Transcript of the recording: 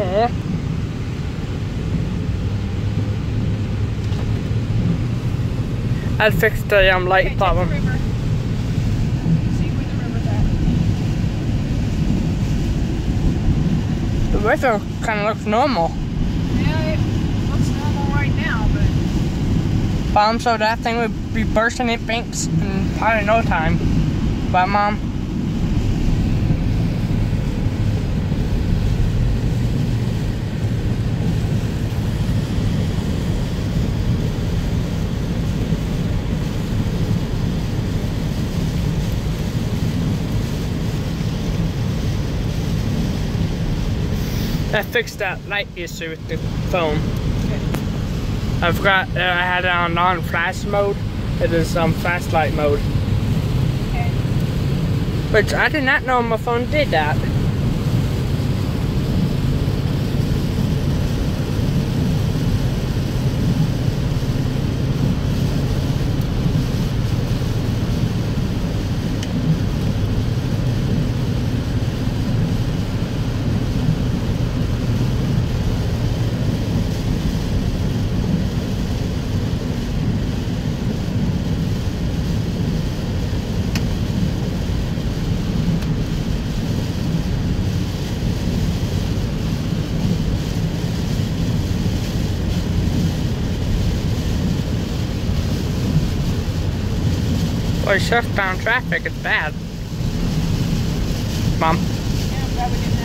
Aw. I fixed the um, light Okay, problem. the river. The river's river kind of looks normal. Yeah, it looks normal right now, but Mom, so that thing would be bursting at banks in probably no time. But mom, I fixed that light issue with the phone. I forgot uh, I had it on non-flash mode. It is um flashlight mode, okay. which I did not know my phone did that. Well, it's southbound traffic, it's bad. Mom? Yeah,